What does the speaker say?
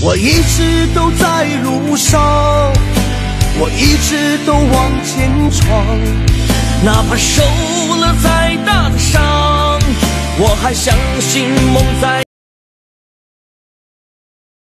我一直都在路上我一直都往前闯哪怕受了再大的伤我还相信梦在